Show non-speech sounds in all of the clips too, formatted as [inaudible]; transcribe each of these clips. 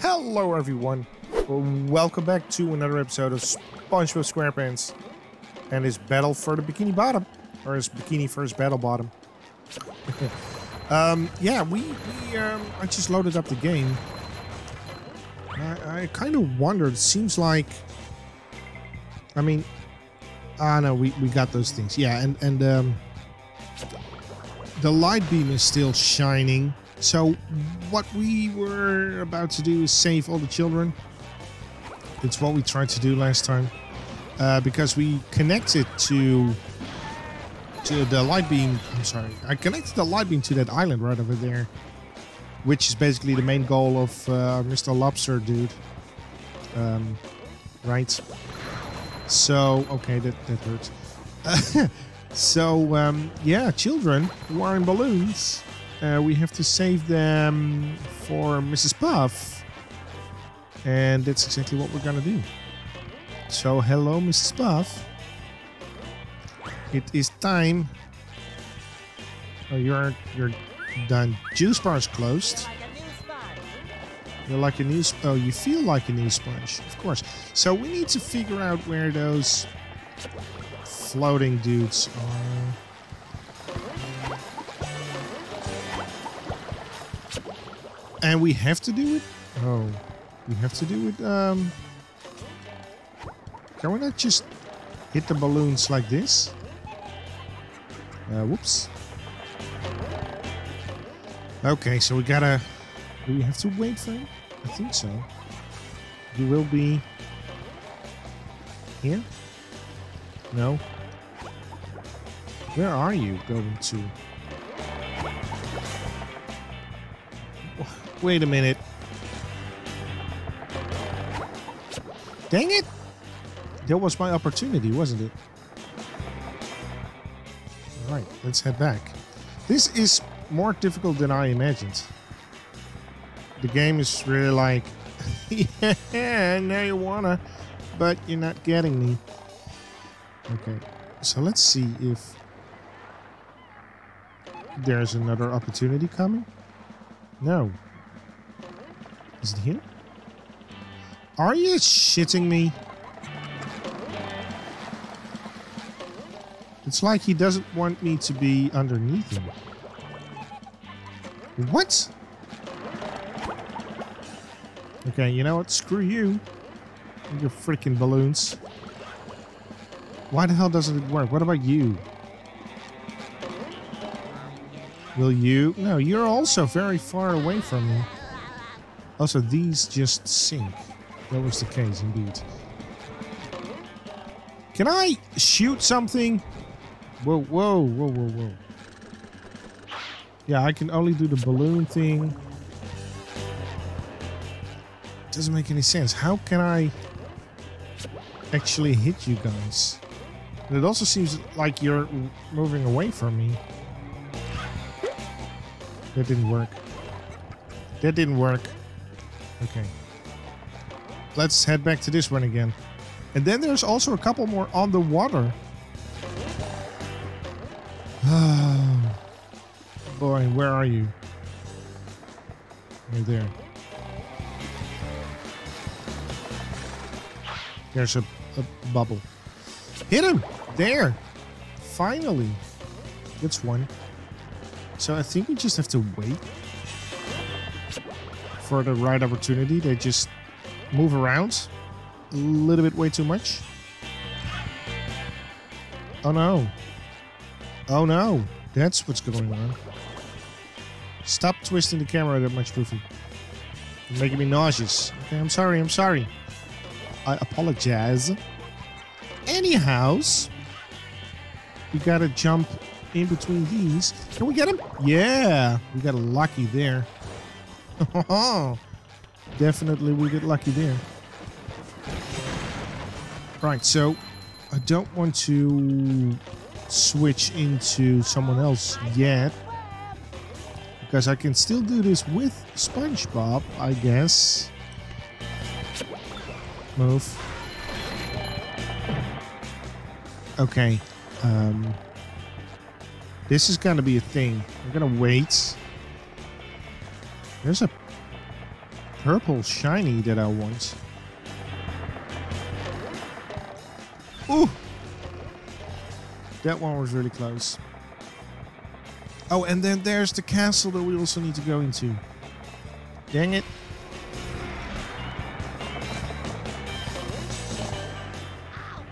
Hello, everyone. Welcome back to another episode of SpongeBob SquarePants and his battle for the Bikini Bottom, or his Bikini for his battle bottom. [laughs] um, yeah, we, we um, I just loaded up the game. I, I kind of wondered. Seems like, I mean, ah no, we we got those things. Yeah, and and um, the light beam is still shining. So what we were about to do is save all the children. It's what we tried to do last time. Uh, because we connected to to the light beam. I'm sorry. I connected the light beam to that island right over there. Which is basically the main goal of uh, Mr. Lobster dude. Um, right? So, okay, that, that hurts. [laughs] so, um, yeah, children who are in balloons uh, we have to save them for Mrs. Puff. And that's exactly what we're gonna do. So, hello, Mrs. Puff. It is time. Oh, you're you're done. Juice bar's closed. You're like a new. Oh, you feel like a new sponge, of course. So we need to figure out where those floating dudes are. And we have to do it? Oh, we have to do it. Um, can we not just hit the balloons like this? Uh, whoops. Okay, so we gotta... Do we have to wait for him? I think so. You will be... Here? No? Where are you going to? Wait a minute. Dang it! That was my opportunity, wasn't it? Alright, let's head back. This is more difficult than I imagined. The game is really like, [laughs] yeah, now you wanna, but you're not getting me. Okay, so let's see if there's another opportunity coming. No. Is it here? Are you shitting me? It's like he doesn't want me to be underneath him. What? Okay, you know what? Screw you. Your freaking balloons. Why the hell doesn't it work? What about you? Will you? No, you're also very far away from me. Also, these just sink. That was the case, indeed. Can I shoot something? Whoa, whoa, whoa, whoa, whoa. Yeah, I can only do the balloon thing. Doesn't make any sense. How can I actually hit you guys? And it also seems like you're moving away from me. That didn't work. That didn't work. Okay. Let's head back to this one again. And then there's also a couple more on the water. [sighs] Boy, where are you? You're there. There's a, a bubble. Hit him! There! Finally. That's one. So I think we just have to wait for the right opportunity. They just move around a little bit way too much. Oh no. Oh no. That's what's going on. Stop twisting the camera that much, Poofy. You're making me nauseous. Okay, I'm sorry, I'm sorry. I apologize. Anyhows, we gotta jump in between these. Can we get him? Yeah, we got a lucky there. [laughs] Definitely we get lucky there. Right, so I don't want to switch into someone else yet. Because I can still do this with SpongeBob, I guess. Move. Okay. Um, this is going to be a thing. I'm going to wait. There's a purple shiny that I want. Ooh! That one was really close. Oh, and then there's the castle that we also need to go into. Dang it.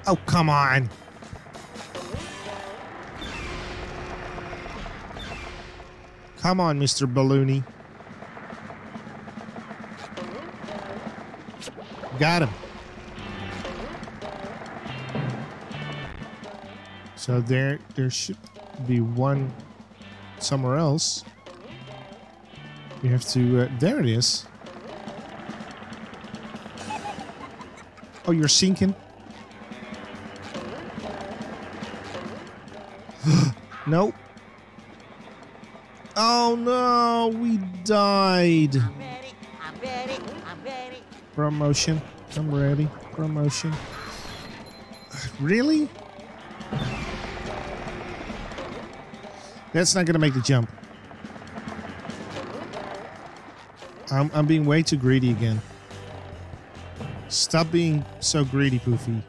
Oh, come on. Come on, Mr. Balloony. Got him. So there, there should be one somewhere else. We have to. Uh, there it is. Oh, you're sinking. [gasps] nope. Oh no, we died. Promotion. I'm ready. Promotion. Really? That's not gonna make the jump. I'm, I'm being way too greedy again. Stop being so greedy, Poofy.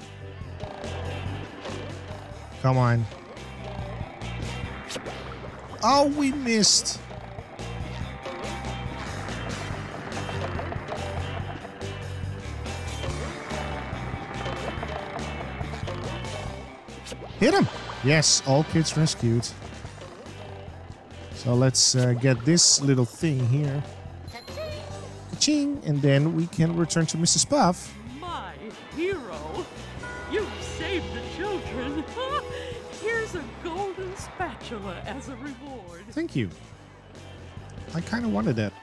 Come on. Oh, we missed. Yes, all kids rescued. So let's uh, get this little thing here. Ching, and then we can return to Mrs. Puff. My hero! You've saved the children! [laughs] Here's a golden spatula as a reward. Thank you. I kind of wanted that.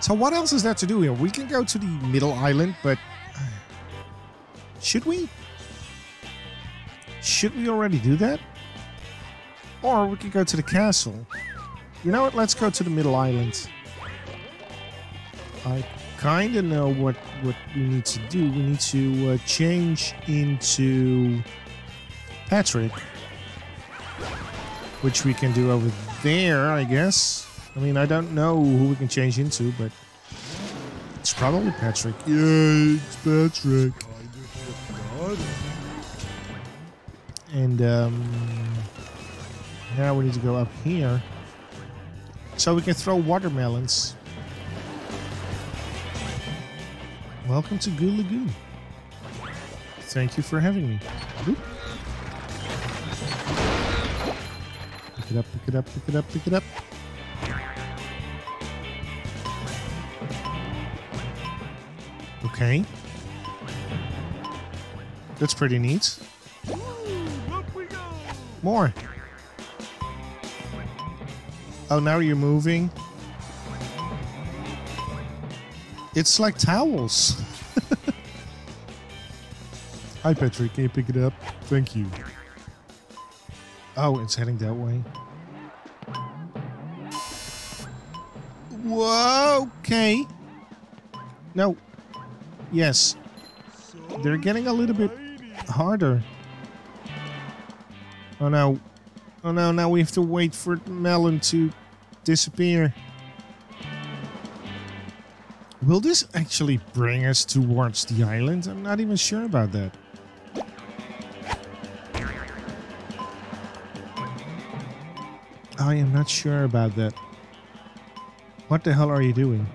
So what else is there to do here? We can go to the middle island, but [sighs] should we? Should we already do that? Or we could go to the castle. You know what? Let's go to the middle island. I kind of know what what we need to do. We need to uh, change into Patrick which we can do over there, I guess. I mean, I don't know who we can change into, but it's probably Patrick. Yeah, it's Patrick. And um, now we need to go up here so we can throw watermelons. Welcome to Goo Lagoon. Thank you for having me. Pick it up, pick it up, pick it up, pick it up. Okay. That's pretty neat. More. Oh, now you're moving. It's like towels. [laughs] Hi, Patrick. Can you pick it up? Thank you. Oh, it's heading that way. Whoa, okay. No. Yes. They're getting a little bit harder. Oh no. Oh no, now we have to wait for Melon to disappear. Will this actually bring us towards the island? I'm not even sure about that. I am not sure about that. What the hell are you doing?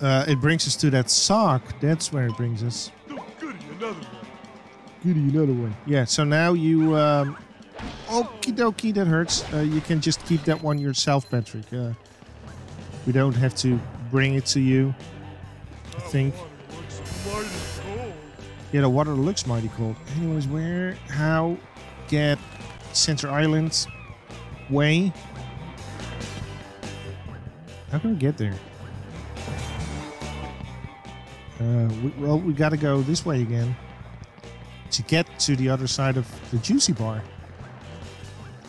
Uh, it brings us to that sock. That's where it brings us. Goody, another one. Yeah, so now you... Um, okie dokie, that hurts. Uh, you can just keep that one yourself, Patrick. Uh, we don't have to bring it to you. I think. Yeah, the water looks mighty cold. Anyways, where, how, get Center Island way? How can we get there? Uh, we, well, we gotta go this way again to get to the other side of the Juicy Bar.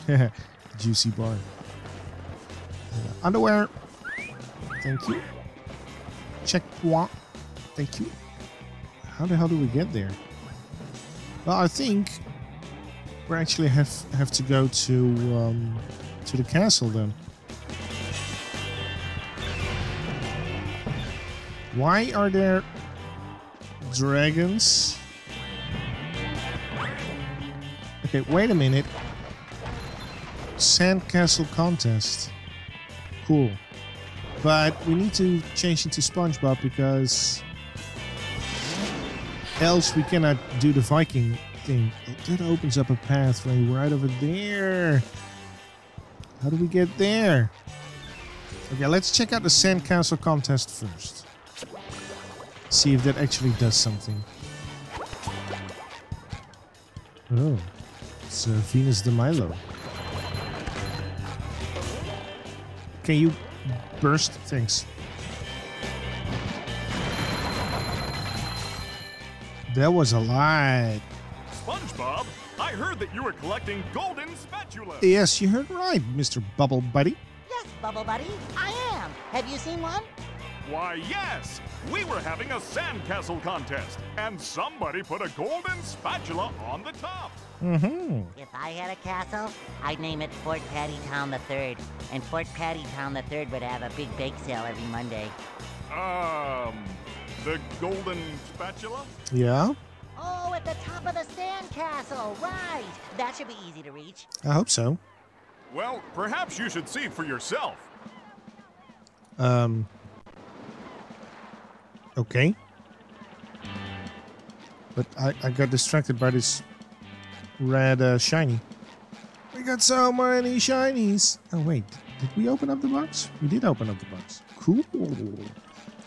[laughs] Juicy Bar. Uh, underwear. Thank you. Check point. Thank you. How the hell do we get there? Well, I think we actually have have to go to um, to the castle then. Why are there dragons? Okay, wait a minute. Sandcastle contest. Cool. But we need to change into SpongeBob because else we cannot do the Viking thing. That opens up a pathway right over there. How do we get there? Okay, let's check out the Sandcastle contest first. See if that actually does something. Oh, it's uh, Venus de Milo. Can you burst? Thanks. That was a lot. SpongeBob, I heard that you were collecting golden spatula. Yes, you heard right, Mr. Bubble Buddy. Yes, Bubble Buddy, I am. Have you seen one? Why, yes! We were having a sandcastle contest, and somebody put a golden spatula on the top. Mm-hmm. If I had a castle, I'd name it Fort Patty Town the Third, and Fort Patty Town the Third would have a big bake sale every Monday. Um, the golden spatula? Yeah, Oh, at the top of the stand castle, right? That should be easy to reach. I hope so. Well, perhaps you should see for yourself. Um. Okay. But I, I got distracted by this red uh, shiny. We got so many shinies. Oh, wait. Did we open up the box? We did open up the box. Cool.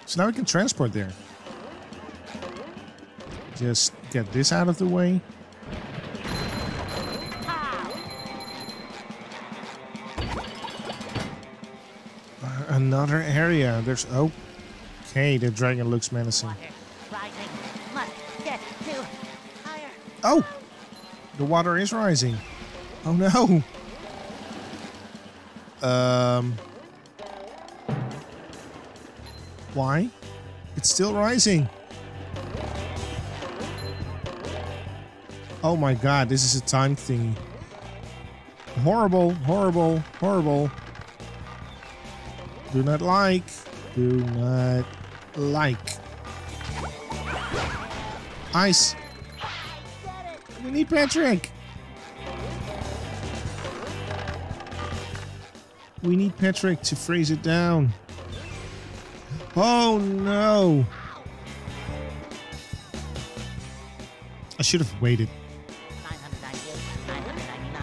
So now we can transport there. Just get this out of the way. Uh, Another area. There's oh, okay. The dragon looks menacing. Water rising. Must get to higher. Oh, the water is rising. Oh no. Um. Why? It's still rising. Oh my god, this is a time thingy. Horrible, horrible, horrible. Do not like. Do not like. Ice. We need Patrick. We need Patrick to freeze it down. Oh no. I should have waited. 998, 999,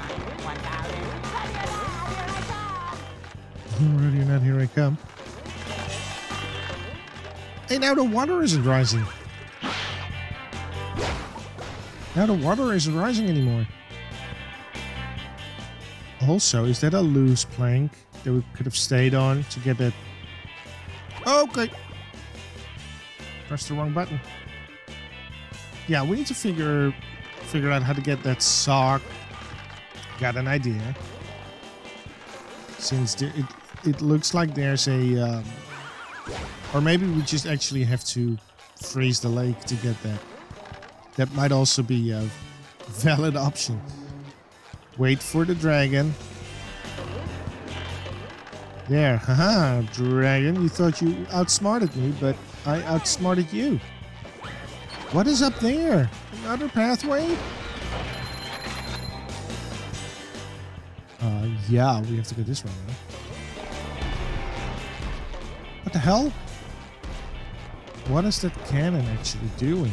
1000. Ready or not, here I come. Hey, now the water isn't rising. Now the water isn't rising anymore. Also, is that a loose plank that we could have stayed on to get that? Okay. Press the wrong button. Yeah, we need to figure figure out how to get that sock. Got an idea. Since there, it it looks like there's a, um, or maybe we just actually have to freeze the lake to get that. That might also be a valid option. Wait for the dragon. There, haha, dragon. You thought you outsmarted me, but I outsmarted you. What is up there? Another pathway? Uh, yeah, we have to go this way? What the hell? What is that cannon actually doing?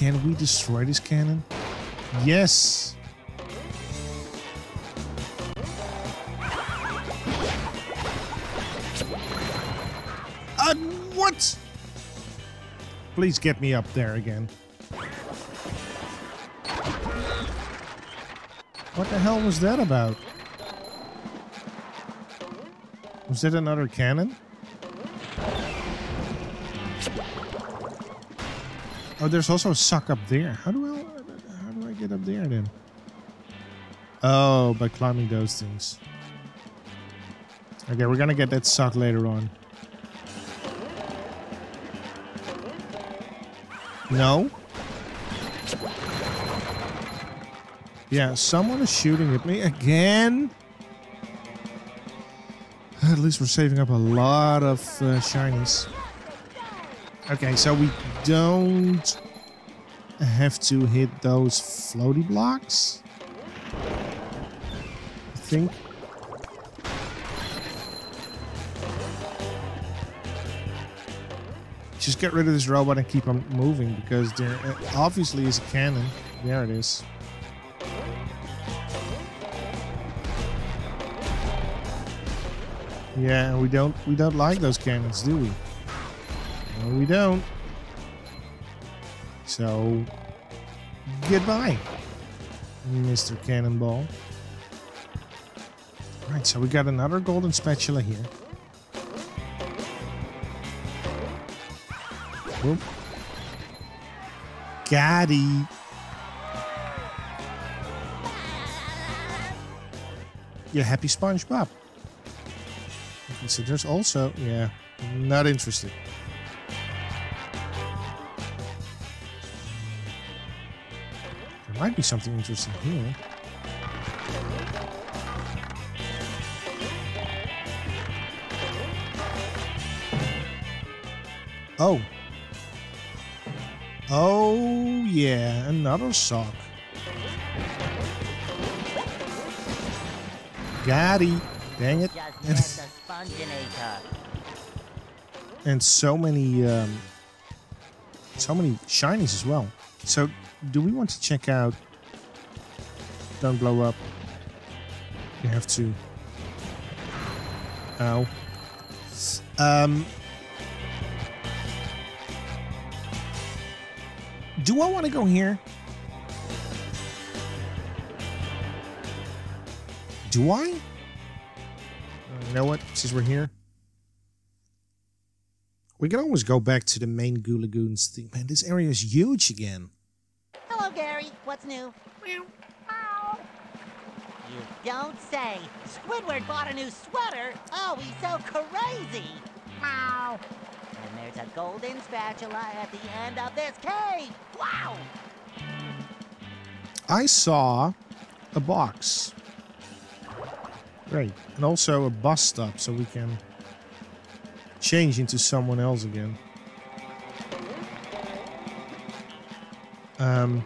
Can we destroy this cannon? Yes! Uh, what? Please get me up there again. What the hell was that about? Was that another cannon? Oh, there's also a suck up there. How do I how do I get up there then? Oh, by climbing those things. Okay, we're gonna get that suck later on. No. Yeah, someone is shooting at me again. At least we're saving up a lot of uh, shinies. Okay, so we don't have to hit those floaty blocks. I think. Just get rid of this robot and keep on moving because there uh, obviously is a cannon. There it is. Yeah, we don't we don't like those cannons, do we? No, we don't. So, goodbye, Mr. Cannonball. All right, so we got another golden spatula here. Boom. Gaddy. Yeah, happy SpongeBob. Okay, so there's also, yeah, not interested. Might be something interesting here. Oh. Oh, yeah, another sock. Got it. Dang it. Just get the Sponginator. and so many um, so many shinies as well. So do we want to check out Don't Blow Up? You have to. Ow. Um, do I want to go here? Do I? You know what? Since we're here, we can always go back to the main Goo Lagoons thing. Man, this area is huge again. Hello, Gary. What's new? You don't say. Squidward bought a new sweater. Oh, he's so crazy. Meow. And there's a golden spatula at the end of this cave. Wow. I saw a box. Great. And also a bus stop so we can change into someone else again. Um.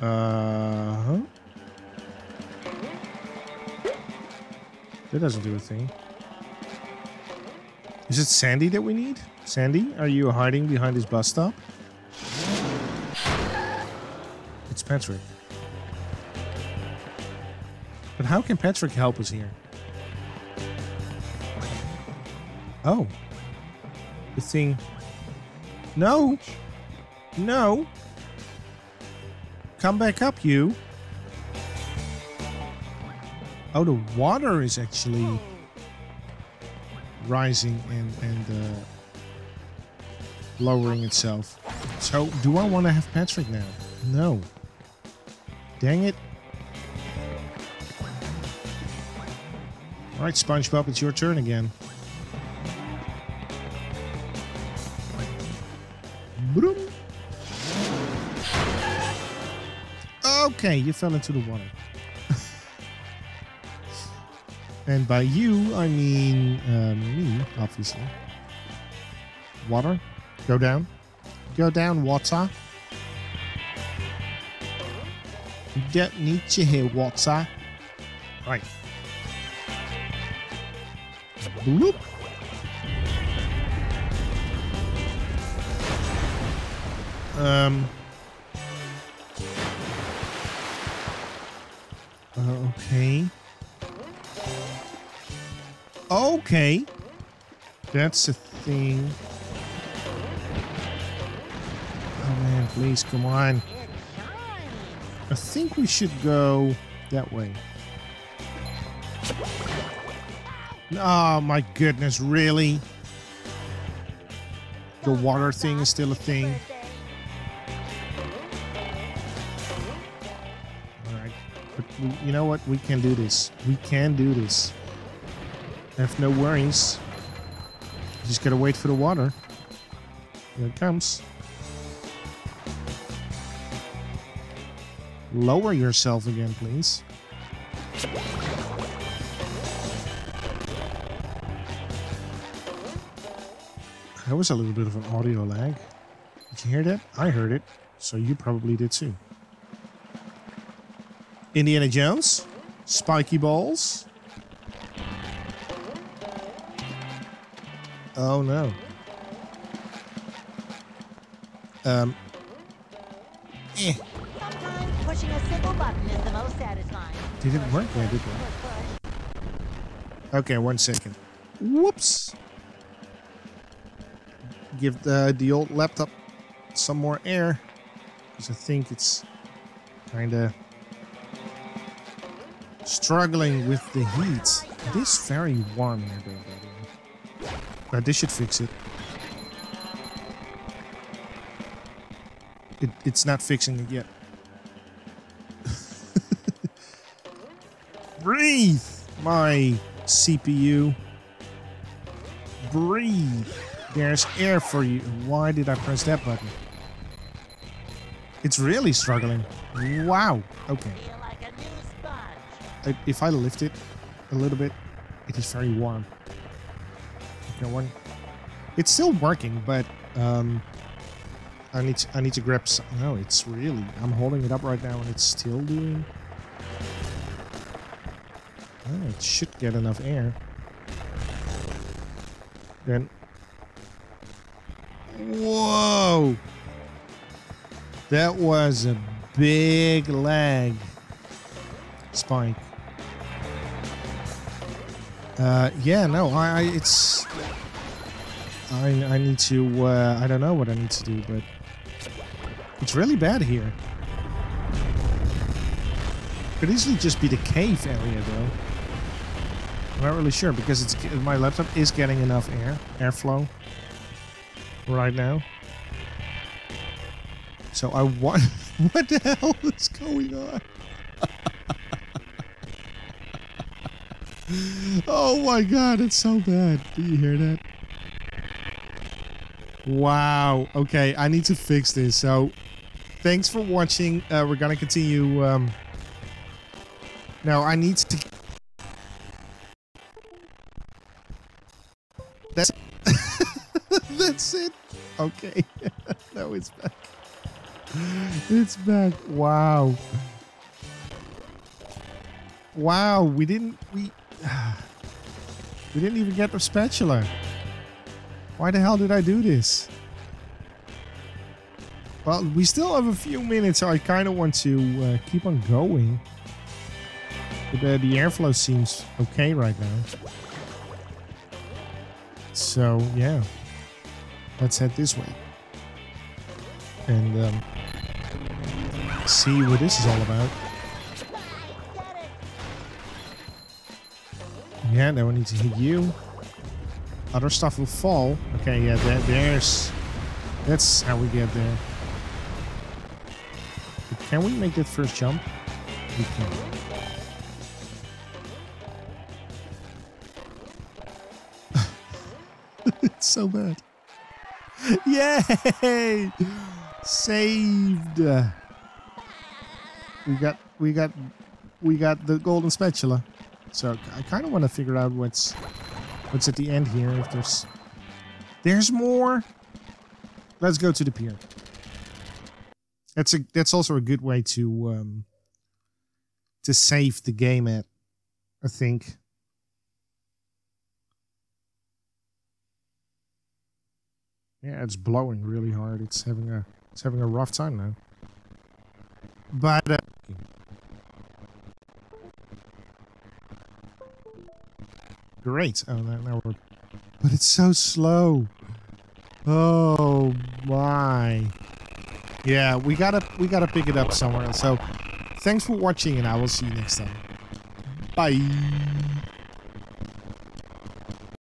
Uh huh. That doesn't do a thing. Is it Sandy that we need? Sandy, are you hiding behind this bus stop? It's Patrick. But how can Patrick help us here? Oh. The thing. No! No! Come back up, you! Oh, the water is actually rising and, and uh, lowering itself. So, do I want to have Patrick now? No. Dang it. Alright, SpongeBob, it's your turn again. Broom. Okay, you fell into the water. and by you, I mean uh, me, obviously. Water, go down. Go down, water. Don't need you here, water. Right. Bloop. Um. Okay. Okay. That's a thing. Oh man, please, come on. I think we should go that way. Oh my goodness, really? The water thing is still a thing. You know what? We can do this. We can do this. Have no worries. Just gotta wait for the water. Here it comes. Lower yourself again, please. That was a little bit of an audio lag. Did you hear that? I heard it, so you probably did too. Indiana Jones, spiky balls. Oh no. Um. Eh. Pushing a single button is the most satisfying. Did it work? Yeah, did work. Okay, one second. Whoops. Give the, the old laptop some more air. Because I think it's kind of struggling with the heat. It is very warm here, though. But this should fix it. it it's not fixing it yet. [laughs] Breathe, my CPU. Breathe. There's air for you. Why did I press that button? It's really struggling. Wow. Okay. If I lift it a little bit, it is very warm. Okay, one. It's still working, but um, I need to, I need to grab some. No, it's really. I'm holding it up right now, and it's still doing. Oh, it should get enough air. Then. Whoa! That was a big lag. Spike. Uh, yeah, no, I, I it's. I, I need to, uh, I don't know what I need to do, but it's really bad here. Could easily just be the cave area, though. I'm not really sure because it's my laptop is getting enough air, airflow, right now. So I want. [laughs] what the hell is going on? Oh my god, it's so bad. Do you hear that? Wow. Okay, I need to fix this. So, thanks for watching. Uh, we're gonna continue. Um, no, I need to. That's. [laughs] That's it. Okay. [laughs] no, it's back. It's back. Wow. Wow, we didn't we we didn't even get the spatula. Why the hell did I do this? Well, we still have a few minutes, so I kind of want to uh, keep on going. But uh, the airflow seems okay right now. So, yeah. Let's head this way. And um, see what this is all about. Yeah, now I need to hit you. Other stuff will fall. Okay, yeah, there, there's... That's how we get there. But can we make that first jump? We can. [laughs] it's so bad. Yay! Saved! We got, we got, we got the golden spatula. So I kind of want to figure out what's what's at the end here. If there's there's more. Let's go to the pier. That's a that's also a good way to um to save the game at. I think. Yeah, it's blowing really hard. It's having a it's having a rough time now. But uh, great. Oh, now, now we're. But it's so slow. Oh my. Yeah, we gotta we gotta pick it up somewhere. So, thanks for watching, and I will see you next time. Bye.